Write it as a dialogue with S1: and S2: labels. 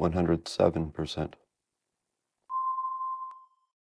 S1: 107%.